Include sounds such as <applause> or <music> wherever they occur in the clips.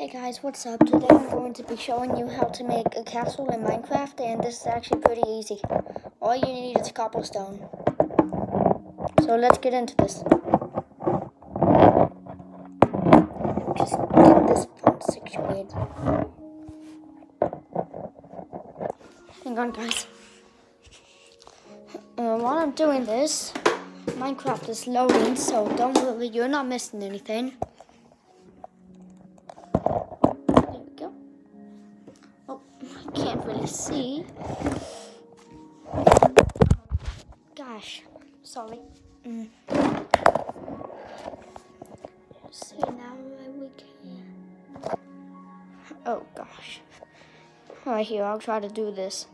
Hey guys, what's up? Today I'm going to be showing you how to make a castle in Minecraft and this is actually pretty easy. All you need is cobblestone. So let's get into this. Just get this part situated. Hang on guys. Uh, while I'm doing this, Minecraft is loading, so don't worry, you're not missing anything. Right here, I'll try to do this.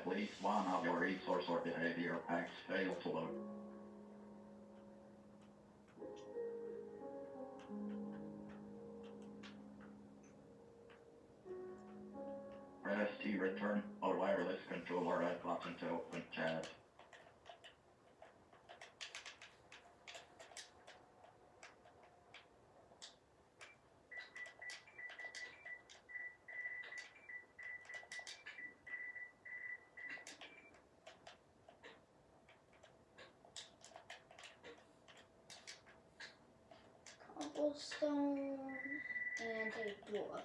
At least one of your resource or behavior packs failed to load. Cobblestone and a door.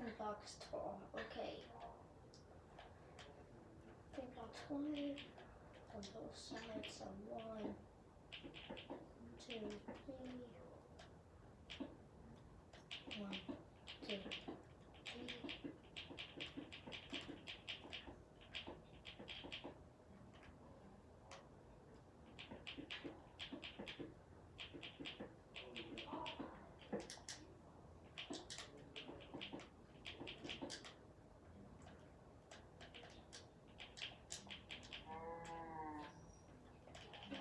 Three blocks tall. Okay. Three blocks wide on both sides. So one, two, three.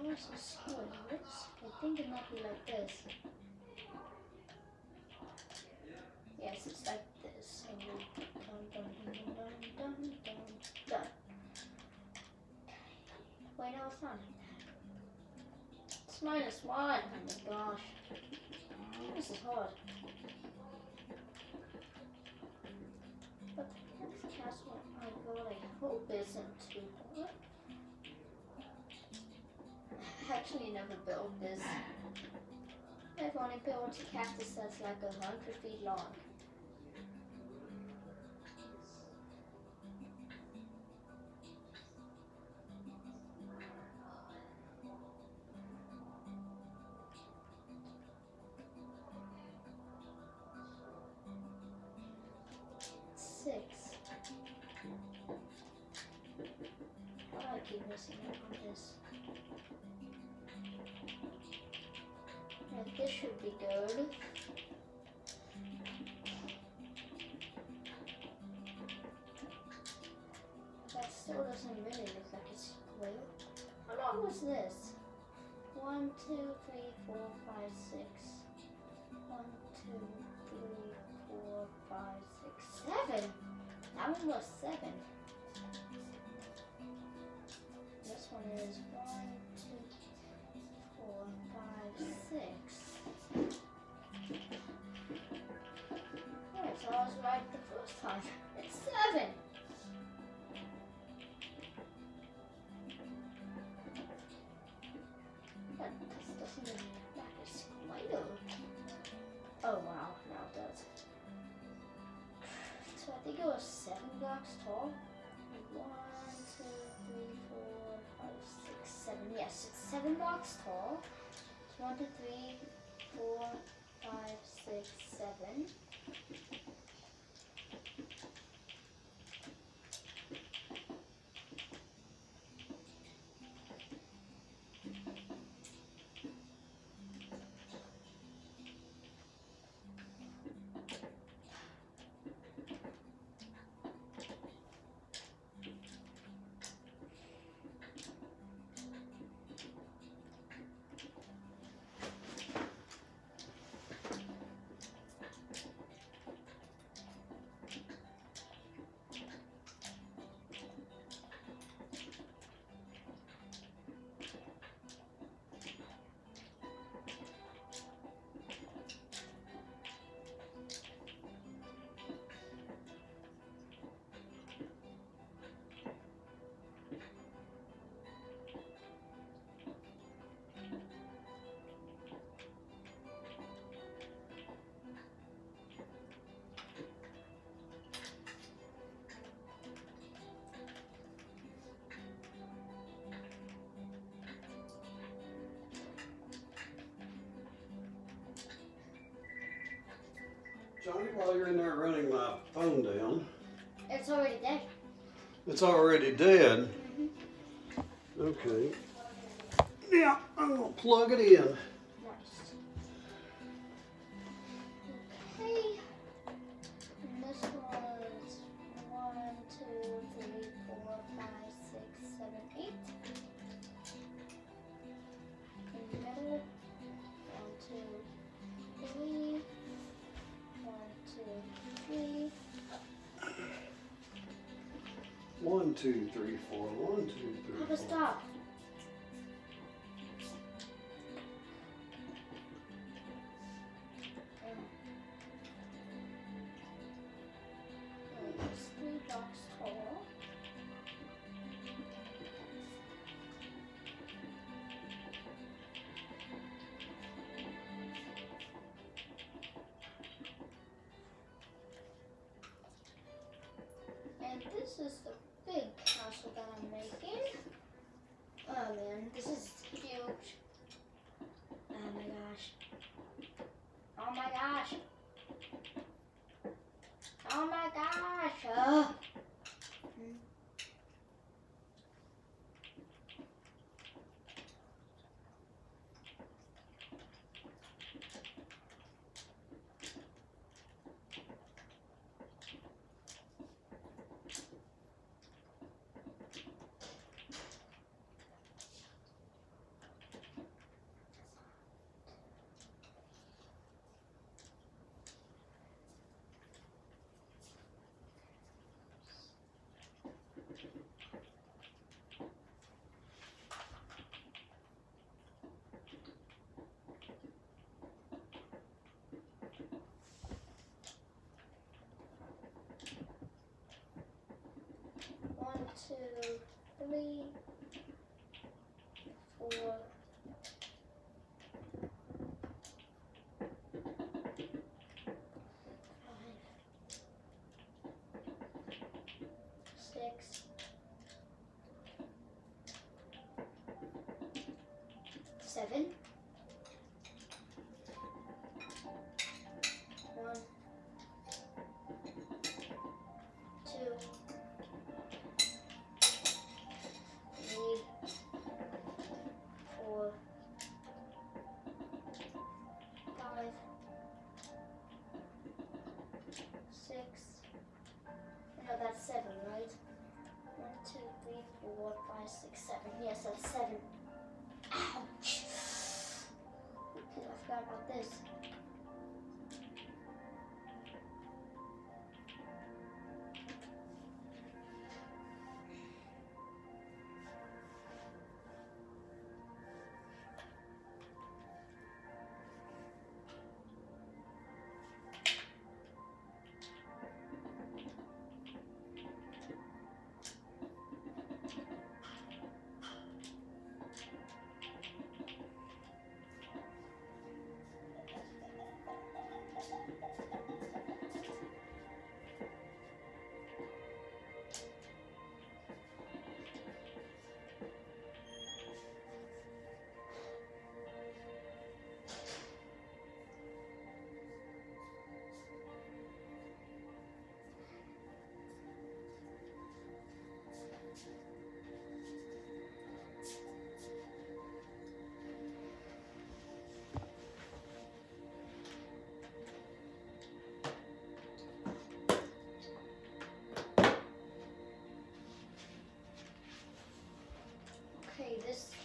There's a school. I think it might be like this. Yes, it's like this. And we dun, dun, dun, dun, dun, Wait, no, it's not. It's minus one. Oh my gosh. This is hard. What the heck is castle? Oh my I hope isn't too hard. Actually never built this. I've only built a cactus that's like a hundred feet long. Doesn't really look like it's square. How long was this? One, two, three, four, five, six. One, two, three, four, five, six, seven. That one was seven. This one is one, two, four, five, six. Alright, so I was right the first time. It was seven blocks tall. One, two, three, four, five, six, seven. Yes, it's seven blocks tall. One, two, three, four, five, six, seven. Johnny, while you're in there running my phone down, It's already dead. it's already dead. Mm-hmm. Okay. Yeah, I'm gonna plug it in. One, two, three, four. One, two, three, Papa, four. stop. two, three, four,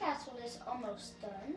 castle is almost done.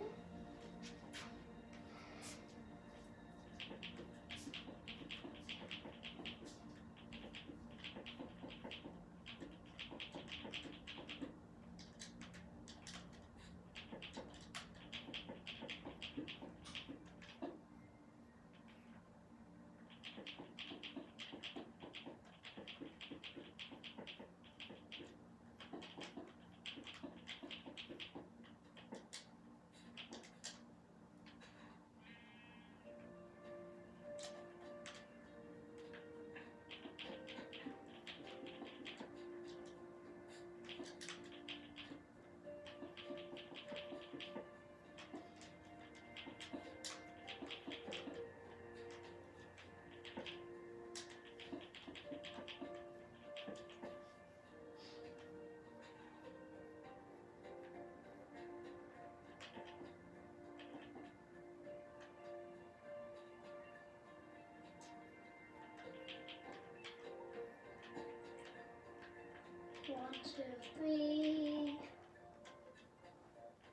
One, two, three.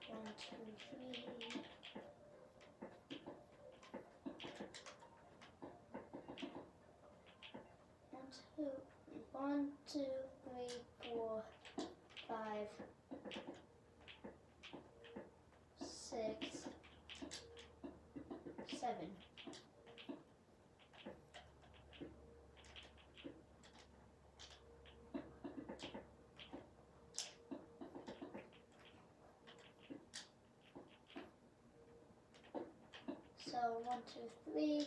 One, two, three. One, two, one, two, three, four, five. One, two, three.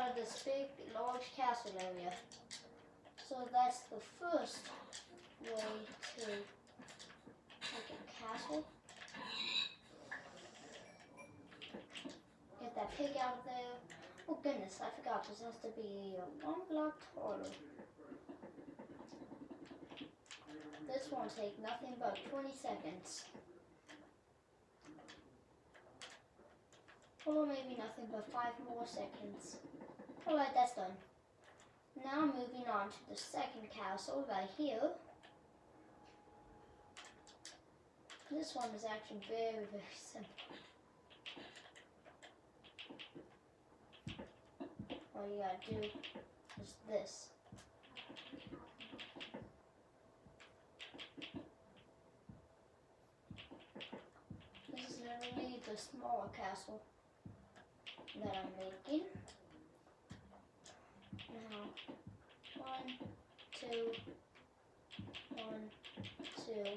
of this big large castle area. So that's the first way to make a castle. Get that pig out of there. Oh goodness, I forgot this has to be one block taller. This won't take nothing but 20 seconds. Or maybe nothing but 5 more seconds. Alright, that's done. Now moving on to the second castle right here. This one is actually very, very simple. All you gotta do is this. This is literally the smaller castle that I'm making. Now, one, two, one, two.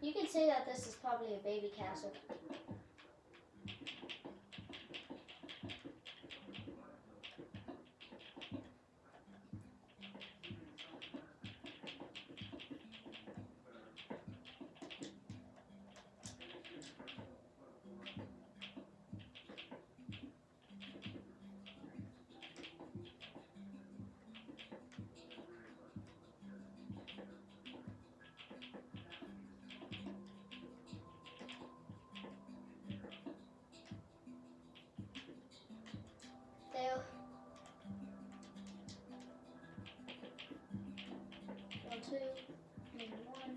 You can say that this is probably a baby castle. There. One, two, one,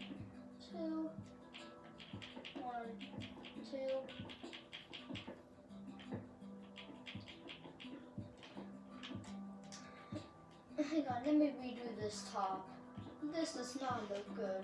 two, one, <laughs> two. Hang on, let me redo this top. This does not look good.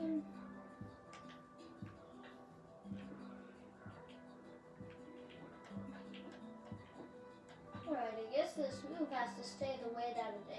Alright, I guess this move has to stay the way that it is.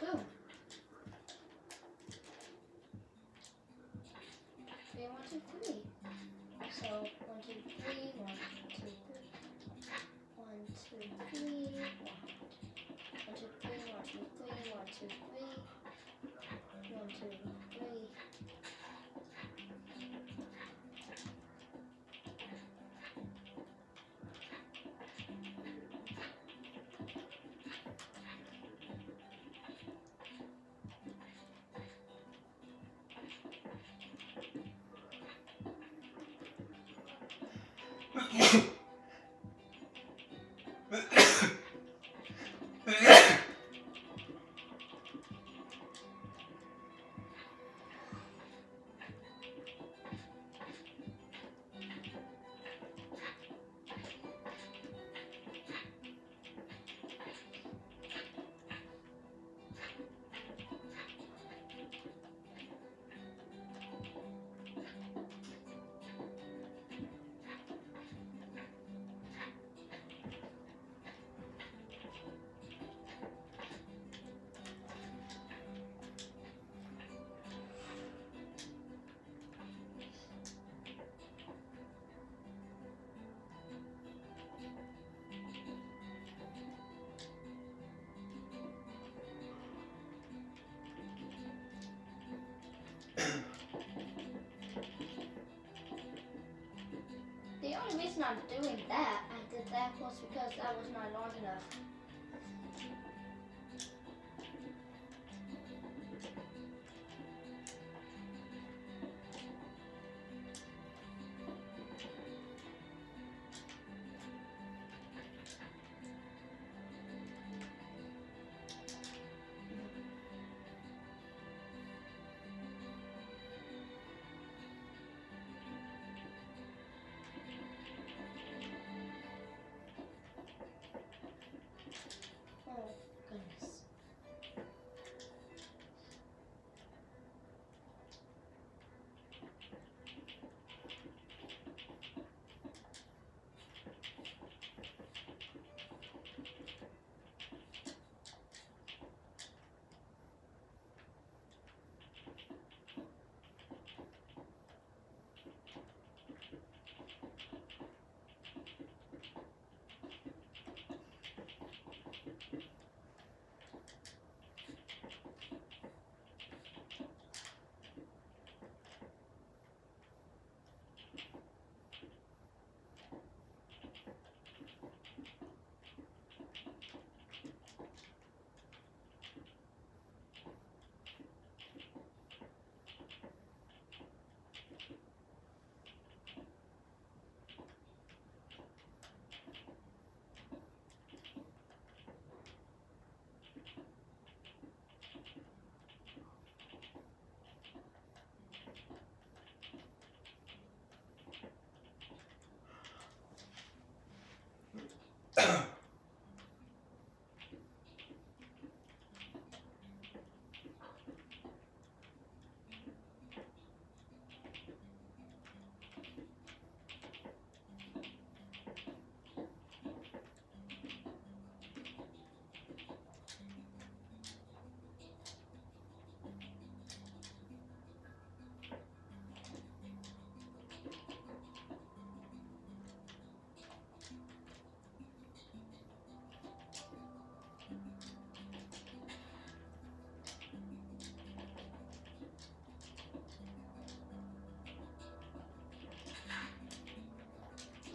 Boom. Three, one, two, three. Only <laughs> reason I'm doing that, I did that was because that was not long enough.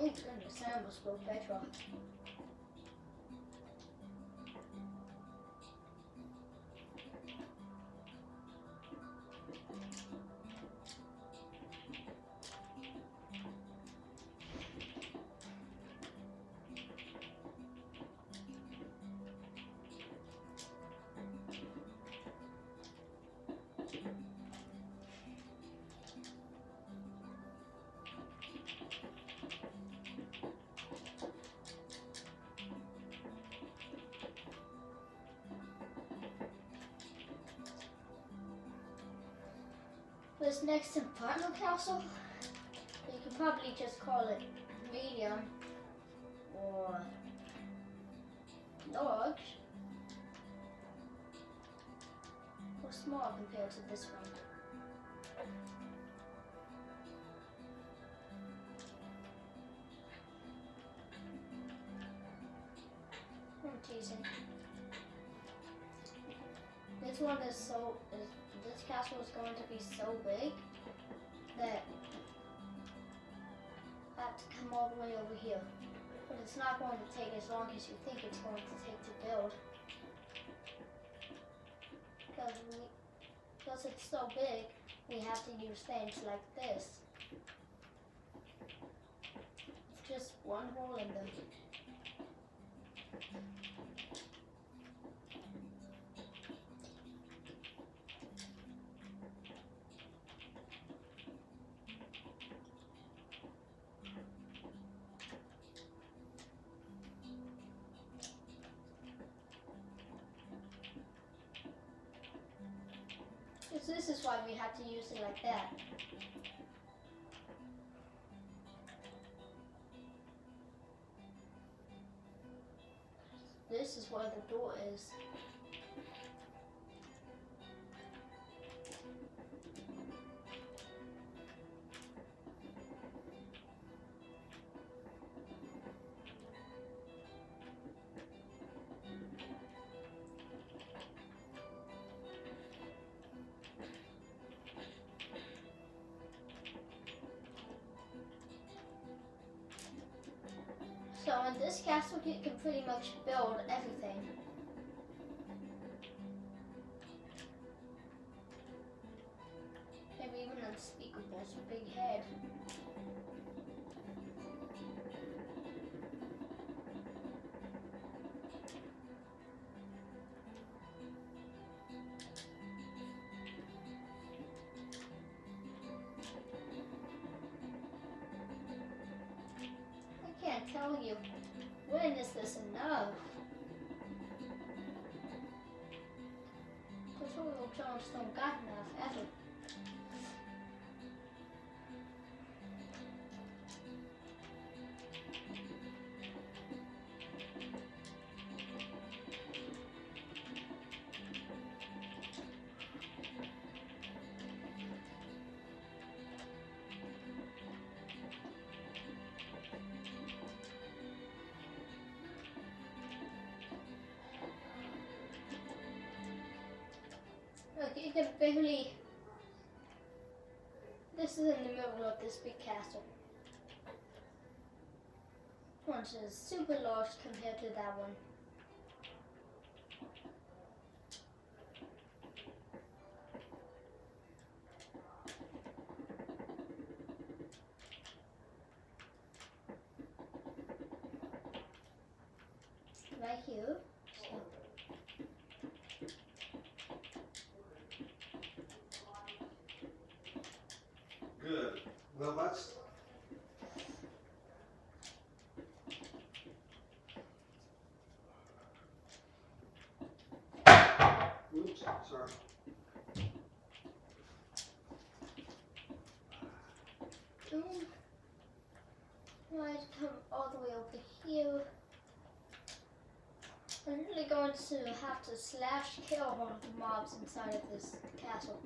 Oh goodness, I almost spilled petrol. This next apartment castle, you can probably just call it medium or large or small compared to this one. Going to take as long as you think it's going to take to build. Because we, because it's so big, we have to use things like this. Just one hole in them. So this is why we had to use it like that. Castle you can pretty much build everything. Maybe even unspeakable's big head. I can't tell you. When is this enough? Tutorial Jones don't got enough ever. Look, you can barely. This is in the middle of this big castle. Which is super large compared to that one. Right here. So Good. Well, that's. Boom. Right, come all the way over here. I'm really going to have to slash kill one of the mobs inside of this castle.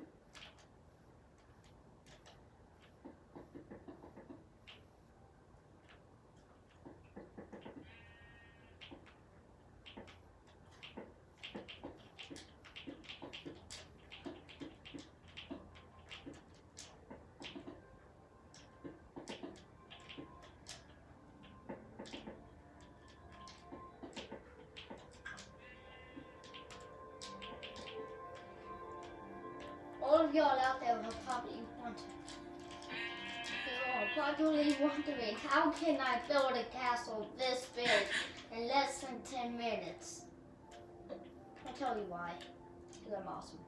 Y'all out there are probably all probably wondering how can I build a castle this big in less than 10 minutes? I'll tell you why. Because I'm awesome.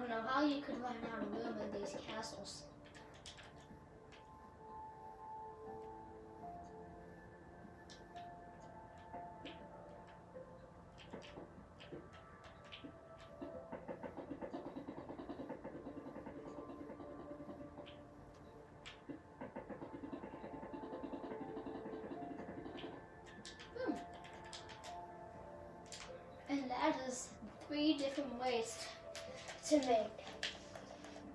Don't know how you could run out of room in these castles. Hmm. And that is three different ways to make.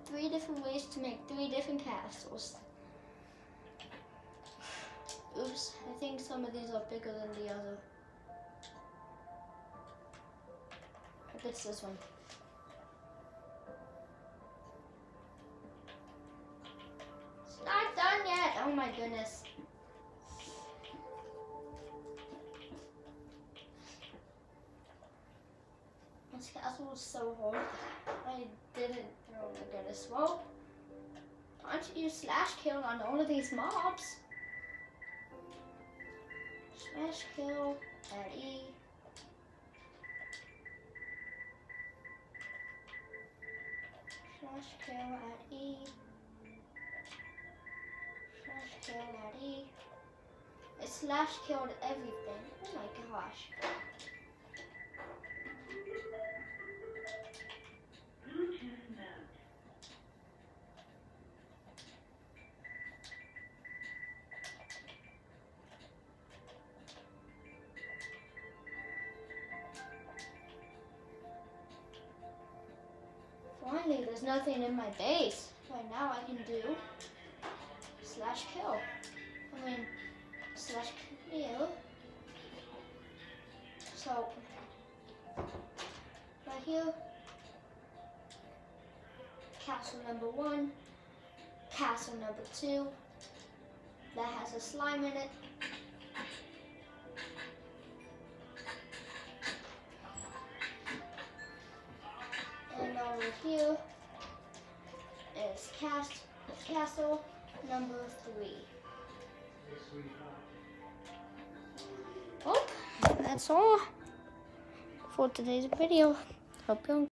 Three different ways to make three different castles. Oops, I think some of these are bigger than the other. I it's this one. It's not done yet. Oh my goodness. This castle was so hard. My goodness. Well, don't you use slash kill on all of these mobs? Slash kill at E. Slash kill at E. Slash kill at E. It slash killed everything. Oh my gosh. Nothing in my base. Right now I can do slash kill. I mean, slash kill. So, right here, castle number one, castle number two, that has a slime in it. And over here is cast castle number three. Oh, that's all for today's video. Hope you